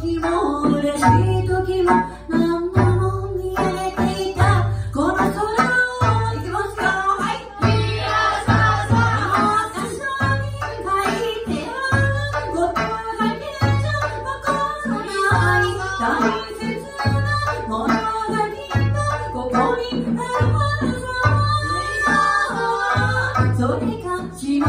時も嬉しい時も何度も見えていた。この空を行きますよ。はい。ミラサさもう歌唱に書いてあることだけじゃわからない大切なものがきっとここにあるはずさそれが自慢